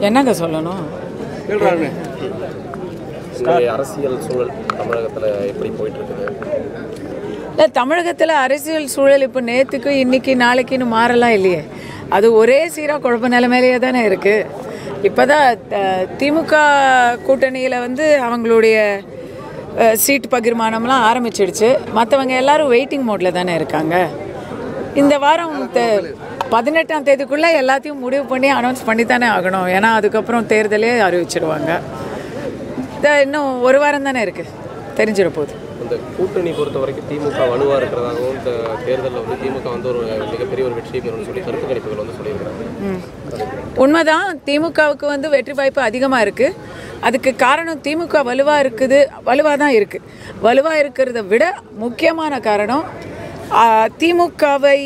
என்னங்க சொல்லணும்? அரசியல் சூழல் தமிழகத்தில் எப்படி போயிட்டு இருக்குது இல்லை தமிழகத்தில் அரசியல் சூழல் இப்போ நேற்றுக்கு இன்னைக்கு நாளைக்குன்னு மாறலாம் இல்லையே. அது ஒரே சீராக குழப்ப நிலைமையிலேயே தானே இருக்குது இப்போ தான் திமுக கூட்டணியில் வந்து அவங்களுடைய சீட் பகிர்மானம்லாம் ஆரம்பிச்சிடுச்சு. மற்றவங்க எல்லாரும் வெயிட்டிங் மோடில் தானே இருக்காங்க. இந்த வாரம் த- பதினெட்டாம் தேதிக்குள்ளே எல்லாத்தையும் முடிவு பண்ணி அனௌன்ஸ் பண்ணி தானே ஆகணும். ஏன்னா அதுக்கப்புறம் தேர்தலே அறிவிச்சிடுவாங்க இன்னும் ஒரு வாரம் தானே இருக்குது தெரிஞ்சிட போகுது. இந்த கூட்டணி பொறுத்த வரைக்கும் திமுக வலுவாக இருக்கிறதாகவும் இந்த தேர்தலில் வந்து திமுக வந்து ஒரு மிகப்பெரிய ஒரு வெற்றியை பெறும்னு சொல்லி கருத்து கணிப்புகள் வந்து சொல்லியிருக்காங்க. உண்மைதான் திமுகவுக்கு வந்து வெற்றி வாய்ப்பு அதிகமாக இருக்குது அதுக்கு காரணம் திமுக வலுவாக இருக்குது வலுவாக தான் இருக்குது வலுவாக இருக்கிறத விட முக்கியமான காரணம் திமுகவை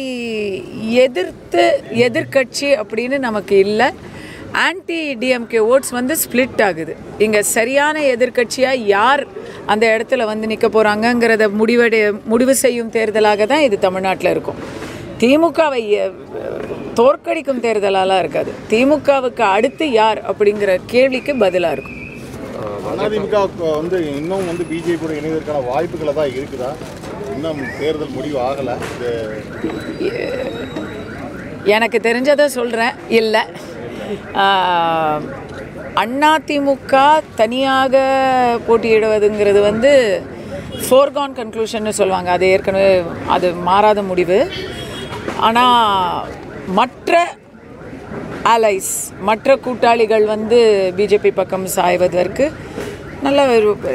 எதிர்த்து எதிர்க்கட்சி அப்படின்னு நமக்கு இல்லை. ஆன்டி டிஎம்கே ஓட்ஸ் வந்து ஸ்ப்ளிட் ஆகுது. இங்கே சரியான எதிர்க்கட்சியாக யார் அந்த இடத்துல வந்து நிற்க போகிறாங்கங்கிறத முடிவெடு முடிவு செய்யும் தேர்தலாக தான் இது தமிழ்நாட்டில் இருக்கும். திமுகவை தோற்கடிக்கும் தேர்தலாலாம் இருக்காது. திமுகவுக்கு அடுத்து யார் அப்படிங்கிற கேள்விக்கு பதிலாக இருக்கும். அதிமுக வந்து இன்னும் வந்து பிஜேபியோட இணைவதற்கான வாய்ப்புகளை தான் இருக்குதா? இன்னும் தேர்தல் முடிவு ஆகலை. எனக்கு தெரிஞ்சதை சொல்கிறேன் இல்லை. அதிமுக தனியாக போட்டியிடுவதுங்கிறது வந்து ஃபோர்கான் கன்க்ளூஷன்னு சொல்லுவாங்க. அது ஏற்கனவே அது மாறாத முடிவு. ஆனால் மற்ற அலைஸ் மற்ற கூட்டாளிகள் வந்து பிஜேபி பக்கம் சாய்வதற்கு நல்ல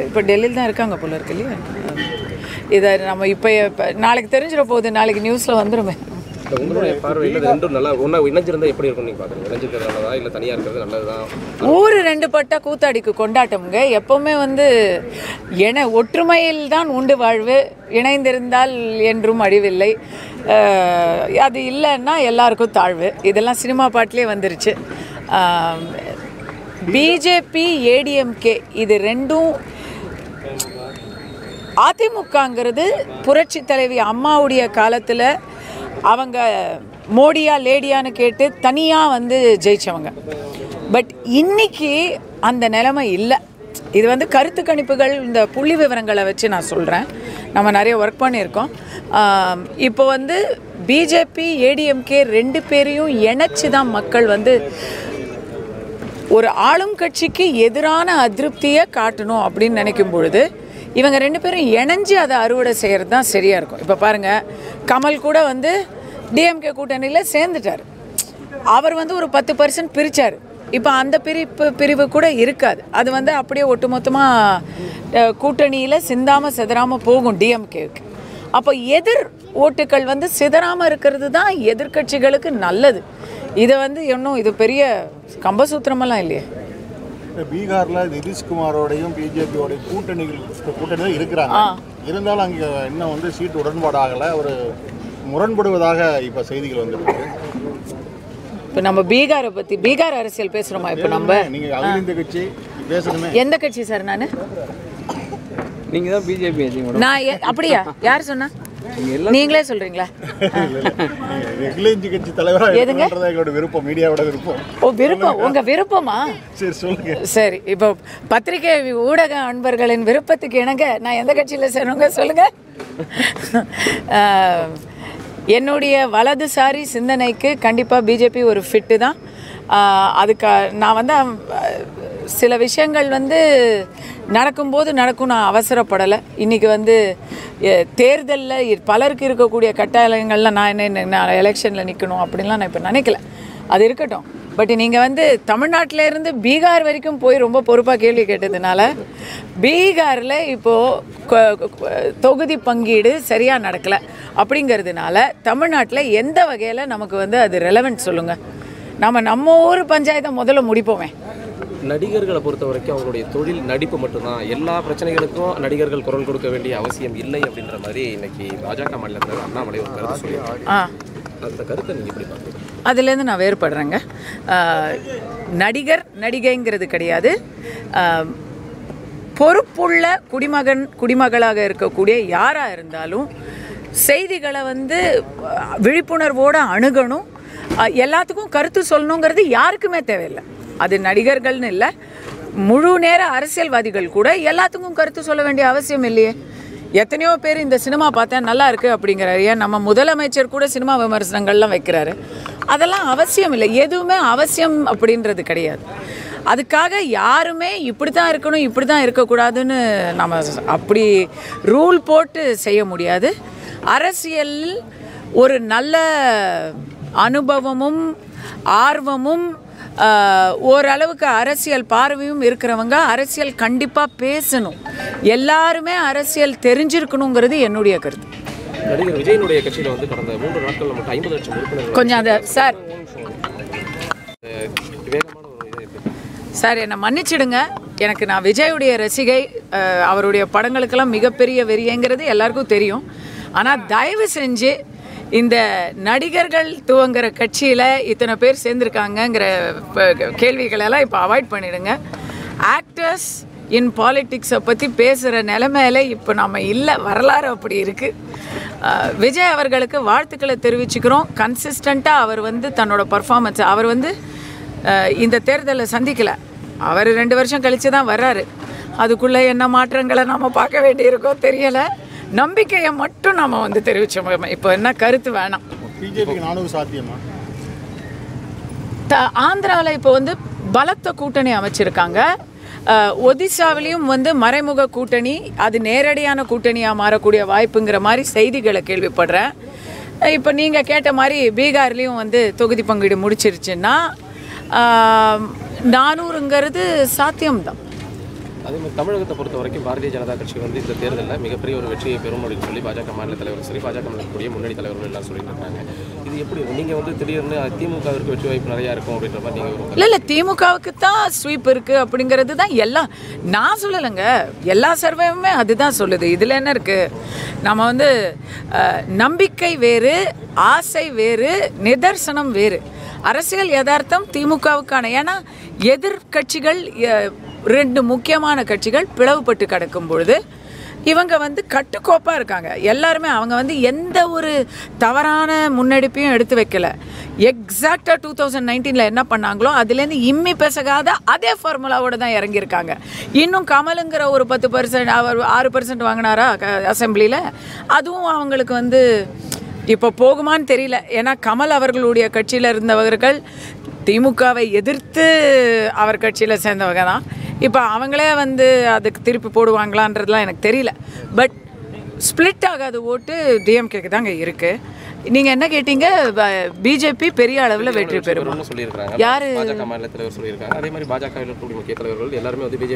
இப்போ டெல்லியில் தான் இருக்காங்க போல இருக்கு இல்லையா? இதை நம்ம இப்போ நாளைக்கு தெரிஞ்சிட போகுது நாளைக்கு நியூஸில் வந்துருமே. இந்த உங்களுடைய பார்வையில் இது ரெண்டும் நல்லா ஒன்றா இணைஞ்சிருந்தா எப்படி இருக்கும்னு நீங்கள் பார்க்குறீங்க? இணைஞ்சிருக்கிறது நல்லதா இல்லை தனியாக இருக்கிறது நல்லதுதான்? ஊர் ரெண்டு பட்ட கூத்தாடிக்கு கொண்டாட்டம்ங்க. எப்பவுமே வந்து என ஒற்றுமையில் தான் உண்டு வாழ்வு. இணைந்திருந்தால் என்றும் அழிவில்லை. அது இல்லைன்னா எல்லாருக்கும் தாழ்வு. இதெல்லாம் சினிமா பாட்டிலே வந்துருச்சு. பிஜேபி ஏடிஎம்கே இது ரெண்டும் அதிமுகங்கிறது புரட்சி தலைவி அம்மாவுடைய காலத்தில் அவங்க மோடியா லேடியான்னு கேட்டு தனியாக வந்து ஜெயிச்சவங்க. பட் இன்னைக்கு அந்த நிலைமை இல்லை. இது வந்து கருத்து கணிப்புகள் இந்த புள்ளி விவரங்களை வச்சு நான் சொல்கிறேன் நம்ம நிறைய ஒர்க் பண்ணியிருக்கோம். இப்போ வந்து பிஜேபி ஏடிஎம்கே ரெண்டு பேரையும் இணைச்சி தான் மக்கள் வந்து ஒரு ஆளும் கட்சிக்கு எதிரான அதிருப்தியை காட்டணும் அப்படின்னு நினைக்கும் பொழுது இவங்க ரெண்டு பேரும் இணைஞ்சு அதை அறுவடை செய்கிறது தான் சரியாக இருக்கும். இப்போ பாருங்கள் கமல் கூட வந்து டிஎம்கே கூட்டணியில் சேர்ந்துட்டார். அவர் வந்து ஒரு பத்து பர்சன்ட் பிரித்தார் இப்போ அந்த பிரிப்பு பிரிவு கூட இருக்காது. அது வந்து அப்படியே ஒட்டுமொத்தமாக கூட்டணியில் சிந்தாமல் சிதறாமல் போகும் டிஎம்கேவுக்கு அப்போ எதிர் ஓட்டுகள் வந்து சிதறாமல் இருக்கிறது தான் எதிர்க்கட்சிகளுக்கு நல்லது. இதை வந்து இன்னும் இது பெரிய கம்பசூத்திரமெல்லாம் இல்லையே. பீகார்ல நிதிஷ்குமாரோடையும் பிஜேபியோடைய கூட்டணிகள் கூட்டணி தான் இருக்கிறாங்க இருந்தாலும் அங்கே இன்னும் வந்து சீட் உடன்பாடு ஆகலை ஒரு முரண்படுவதாக இப்போ செய்திகள் வந்துருக்கு இப்போ நம்ம பீகாரை பற்றி பீகார் அரசியல் பேசுகிறோமா இப்போ நம்ம? நீங்க அகில இந்திய கட்சி பேசணுமே எந்த கட்சி சார் நான்? நீங்க தான் பிஜேபி நான் அப்படியா? யார் சொன்னா? நீங்களே இந்திய கட்சி தலைவராக எதுங்க? எங்களோட விருப்பம். மீடியாவோட விருப்பம். ஓ விருப்பம். உங்கள் விருப்பமா? சரி சொல்லுங்க. சரி இப்போ பத்திரிகை ஊடக அன்பர்களின் விருப்பத்துக்கு இணங்க நான் எந்த கட்சியில் சேருங்க சொல்லுங்க. என்னுடைய வலதுசாரி சிந்தனைக்கு கண்டிப்பாக பிஜேபி ஒரு ஃபிட்டு தான். அதுக்கு நான் வந்து சில விஷயங்கள் வந்து நடக்கும்போது நடக்கும் நான் அவசரப்படலை. இன்றைக்கி வந்து தேர்தலில் பலருக்கு இருக்கக்கூடிய கட்டாயங்களில் நான் என்ன நான் எலெக்ஷனில் நிற்கணும் அப்படின்லாம் நான் இப்போ நினைக்கல. அது இருக்கட்டும். பட் நீங்கள் வந்து தமிழ்நாட்டில இருந்து பீகார் வரைக்கும் போய் ரொம்ப பொறுப்பாக கேள்வி கேட்டதுனால பீகாரில் இப்போது தொகுதி பங்கீடு சரியாக நடக்கலை. அப்படிங்கிறதுனால தமிழ்நாட்டில் எந்த வகையில் நமக்கு வந்து அது ரெலவெண்ட் சொல்லுங்கள் நம்ம நம்ம ஊர் பஞ்சாயத்தை முதல்ல முடிப்போமே. நடிகர்களை பொறுத்த வரைக்கும் அவங்களுடைய தொழில் நடிப்பு மட்டும்தான். எல்லா பிரச்சனைகளுக்கும் நடிகர்கள் குரல் கொடுக்க வேண்டிய அவசியம் இல்லை அப்படின்ற மாதிரி இன்னைக்கு பாஜக மாநிலத்தில் அண்ணாமலை ஒரு கருத்து ஆ. அந்த கருத்தை நீங்கள் எப்படி பார்க்குறீங்க? அதுலேருந்து நான் வேறுபடுறேங்க. நடிகர் நடிகைங்கிறது கிடையாது. பொறுப்புள்ள குடிமகன் குடிமகளாக இருக்கக்கூடிய யாராக இருந்தாலும் செய்திகளை வந்து விழிப்புணர்வோடு அணுகணும். எல்லாத்துக்கும் கருத்து சொல்லணுங்கிறது யாருக்குமே தேவையில்லை. அது நடிகர்கள்னு இல்லை. முழு நேர அரசியல்வாதிகள் கூட எல்லாத்துக்கும் கருத்து சொல்ல வேண்டிய அவசியம் இல்லையே. எத்தனையோ பேர் இந்த சினிமா பார்த்தேன் நல்லா இருக்குது அப்படிங்கிறாரு. ஏன் நம்ம முதலமைச்சர் கூட சினிமா விமர்சனங்கள்லாம் வைக்கிறாரு. அதெல்லாம் அவசியம் இல்லை. எதுவுமே அவசியம் அப்படின்றது கிடையாது. அதுக்காக யாருமே இப்படி தான் இருக்கணும் இப்படி தான் இருக்கக்கூடாதுன்னு நம்ம அப்படி ரூல் போட்டு செய்ய முடியாது. அரசியல் ஒரு நல்ல அனுபவமும் ஆர்வமும் ஓரளவுக்கு அரசியல் பார்வையும் இருக்கிறவங்க அரசியல் கண்டிப்பாக பேசணும். எல்லாருமே அரசியல் தெரிஞ்சிருக்கணுங்கிறது என்னுடைய கருத்து. நடிகர் விஜயனுடைய கட்சியில வந்து கடந்த மூன்று நாட்கள் மட்டும் ஐம்பது லட்சம் உறுப்பினர்கள் கொஞ்சம் அதை சார். சார் என்னை மன்னிச்சிடுங்க. எனக்கு நான் விஜயுடைய ரசிகை அவருடைய படங்களுக்கெல்லாம் மிகப்பெரிய வெறியங்கிறது எல்லாருக்கும் தெரியும். ஆனால் தயவு செஞ்சு இந்த நடிகர்கள் துவங்குற கட்சியில் இத்தனை பேர் சேர்ந்துருக்காங்கங்கிற கேள்விகளெல்லாம் இப்போ அவாய்ட் பண்ணிடுங்க. ஆக்டர்ஸ் இன் பாலிட்டிக்ஸை பற்றி பேசுகிற நிலைமையில இப்போ நம்ம இல்லை வரலாறு அப்படி இருக்குது விஜய் அவர்களுக்கு வாழ்த்துக்களை தெரிவிச்சுக்கிறோம். கன்சிஸ்டண்ட்டாக அவர் வந்து தன்னோட பர்ஃபார்மன்ஸை அவர் வந்து இந்த தேர்தலை சந்திக்கலை. அவர் ரெண்டு வருஷம் கழிச்சு தான் வர்றாரு. அதுக்குள்ளே என்ன மாற்றங்களை நம்ம பார்க்க வேண்டியிருக்கோ தெரியலை. நம்பிக்கையை மட்டும் நம்ம வந்து தெரிவிச்சோம். இப்போ என்ன கருத்து வேணாம். பிஜேபிக்கு நானூறு சாத்தியமா? த ஆந்திராவில் இப்போ வந்து பலத்த கூட்டணி அமைச்சிருக்காங்க. அஹ், ஒடிசாவிலையும் வந்து மறைமுக கூட்டணி அது நேரடியான கூட்டணியாக மாறக்கூடிய வாய்ப்புங்கிற மாதிரி செய்திகளை கேள்விப்படுறேன். இப்போ நீங்கள் கேட்ட மாதிரி பீகார்லேயும் வந்து தொகுதி பங்கீடு முடிச்சிருச்சுன்னா நானூறுங்கிறது சாத்தியம்தான். அதே மாதிரி தமிழகத்தை பொறுத்த வரைக்கும் பாரதிய ஜனதா கட்சி வந்து இந்த தேர்தலில் மிகப்பெரிய ஒரு வெற்றியை பெறும் அப்படின்னு சொல்லி பாஜக மாநில தலைவர் சரி பாஜக இருக்கக்கூடிய முன்னணி தலைவர்கள் எல்லாம் சொல்லிட்டு இருக்காங்க. இது எப்படி நீங்கள் வந்து திடீர்னு திமுகவிற்கு வெற்றி வாய்ப்பு நிறையா இருக்கும் அப்படின்ற மாதிரி நீங்கள் இல்லை இல்லை திமுகவுக்கு தான் ஸ்வீப் இருக்குது அப்படிங்கிறது தான் எல்லாம் நான் சொல்லலைங்க. எல்லா சர்வேவுமே அதுதான் சொல்லுது. இதில் என்ன இருக்குது நம்ம வந்து நம்பிக்கை வேறு ஆசை வேறு நிதர்சனம் வேறு. அரசியல் யதார்த்தம் திமுகவுக்கான. ஏன்னா எதிர்கட்சிகள் ரெண்டு முக்கியமான கட்சிகள் பிளவுபட்டு கிடக்கும் பொழுது இவங்க வந்து கட்டுக்கோப்பாக இருக்காங்க. எல்லாருமே அவங்க வந்து எந்த ஒரு தவறான முன்னெடுப்பையும் எடுத்து வைக்கல. எக்ஸாக்டாக டூ தௌசண்ட் நைன்டீனில் என்ன பண்ணாங்களோ அதுலேருந்து இம்மி பெசகாத அதே ஃபார்முலாவோட தான் இறங்கியிருக்காங்க. இன்னும் கமலுங்கிற ஒரு பத்து பர்சன்ட் அவர் ஆறு பர்சன்ட் வாங்கினாரா அசம்பிளியில் அதுவும் அவங்களுக்கு வந்து இப்போ போகுமான்னு தெரியல. ஏன்னா கமல் அவர்களுடைய கட்சியில் இருந்தவர்கள் திமுகவை எதிர்த்து அவர் கட்சியில் சேர்ந்தவங்க தான். இப்போ அவங்களே வந்து அதுக்கு திருப்பி போடுவாங்களான்றதுலாம் எனக்கு தெரியல. பட் ஸ்ப்ளிட் ஆகாத ஓட்டு டிஎம்கேக்கு தாங்க இருக்குது நீங்கள் என்ன கேட்டீங்க? பிஜேபி பெரிய அளவில் வெற்றி பெறுமா? பெறும்னு சொல்லியிருக்காங்க. யாரு?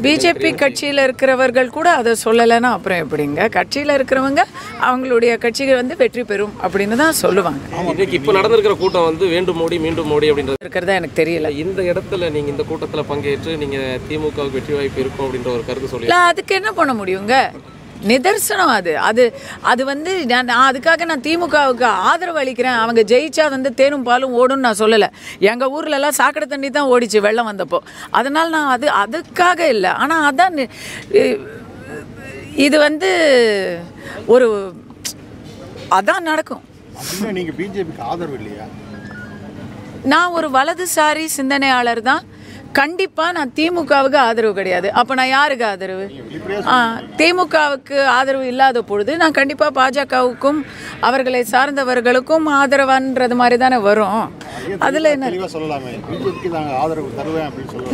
பிஜேபி கட்சியில் இருக்கிறவர்கள் கூட அதை சொல்லலைன்னா அப்புறம் எப்படிங்க? கட்சியில் இருக்கிறவங்க அவங்களுடைய கட்சிகள் வந்து வெற்றி பெறும் அப்படின்னு தான் சொல்லுவாங்க. இப்போ நடந்திருக்கிற கூட்டம் வந்து வேண்டும் மோடி மீண்டும் மோடி அப்படின்றது இருக்கிறதா எனக்கு தெரியல. இந்த இடத்துல நீங்க இந்த கூட்டத்துல பங்கேற்று நீங்க திமுகவுக்கு வெற்றி வாய்ப்பு இருக்கும் அப்படின்ற ஒரு கருத்து சொல்லி அதுக்கு என்ன பண்ண முடியுங்க? நிதர்சனம் அது. அது அது வந்து நான் அதுக்காக நான் திமுகவுக்கு ஆதரவு அளிக்கிறேன். அவங்க ஜெயிச்சா வந்து தேனும் பாலும் ஓடும்னு நான் சொல்லலை. எங்கள் ஊர்லலாம் சாக்கடை தண்ணி தான் ஓடிச்சு வெள்ளம் வந்தப்போ. அதனால் நான் அது அதுக்காக இல்லை. ஆனால் அதான் இது வந்து ஒரு அதான் நடக்கும். அப்படின்னா நீங்க பிஜேபிக்கு ஆதரவு இல்லையா? நான் ஒரு வலதுசாரி சிந்தனையாளர் தான். கண்டிப்பாக நான் திமுகவுக்கு ஆதரவு கிடையாது. அப்போ நான் யாருக்கு ஆதரவு? திமுகவுக்கு ஆதரவு இல்லாத பொழுது நான் கண்டிப்பாக பாஜகவுக்கும் அவர்களை சார்ந்தவர்களுக்கும் ஆதரவான்றது மாதிரி தானே வரும் அதில் என்ன?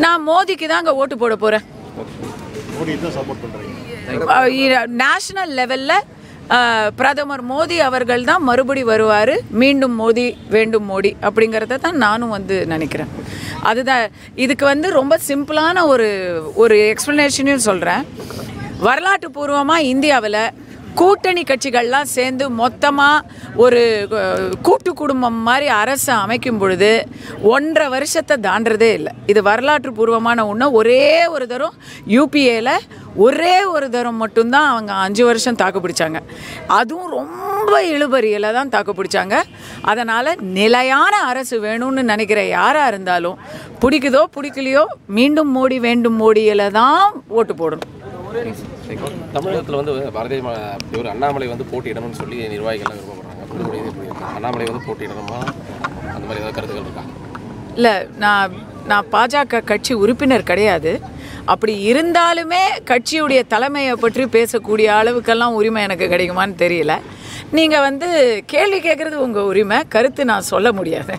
நான் மோதிக்கு தான் அங்கே ஓட்டு போட போகிறேன் நேஷனல் லெவலில் பிரதமர் மோடி அவர்கள் தான் மறுபடி வருவார். மீண்டும் மோடி வேண்டும் மோடி அப்படிங்கிறத தான் நானும் வந்து நினைக்கிறேன். அதுதான் இதுக்கு வந்து ரொம்ப சிம்பிளான ஒரு ஒரு எக்ஸ்ப்ளனேஷனையும் சொல்கிறேன் வரலாற்று பூர்வமாக இந்தியாவில் கூட்டணி கட்சிகள்லாம் சேர்ந்து மொத்தமாக ஒரு கூட்டு குடும்பம் மாதிரி அரசை அமைக்கும் பொழுது ஒன்றரை வருஷத்தை தாண்டதே இல்லை. இது வரலாற்று பூர்வமான ஒன்று ஒரே ஒரு தரம் யூபிஏல ஒரே ஒரு தரம் மட்டும்தான் அவங்க அஞ்சு வருஷம் தாக்கு பிடிச்சாங்க. அதுவும் ரொம்ப இழுபறியில் தான் தாக்கு பிடிச்சாங்க. அதனால் நிலையான அரசு வேணும்னு நினைக்கிற யாராக இருந்தாலும் பிடிக்குதோ பிடிக்கலையோ மீண்டும் மோடி வேண்டும் மோடியில் தான் ஓட்டு போடணும். தமிழகத்துல வந்து பாரதிய இவர் அண்ணாமலை வந்து போட்டியிடணும்னு சொல்லி நிர்வாகிகள்லாம் விருப்பப்படுறாங்க? அண்ணாமலை வந்து போட்டியிடணுமா? அந்த மாதிரி ஏதாவது கருத்துக்கள் இருக்கா? இல்லை நான் நான் பாஜக கட்சி உறுப்பினர் கிடையாது. அப்படி இருந்தாலுமே கட்சியுடைய தலைமையை பற்றி பேசக்கூடிய அளவுக்கெல்லாம் உரிமை எனக்கு கிடைக்குமான்னு தெரியல. நீங்கள் வந்து கேள்வி கேட்குறது உங்கள் உரிமை கருத்து நான் சொல்ல முடியாது.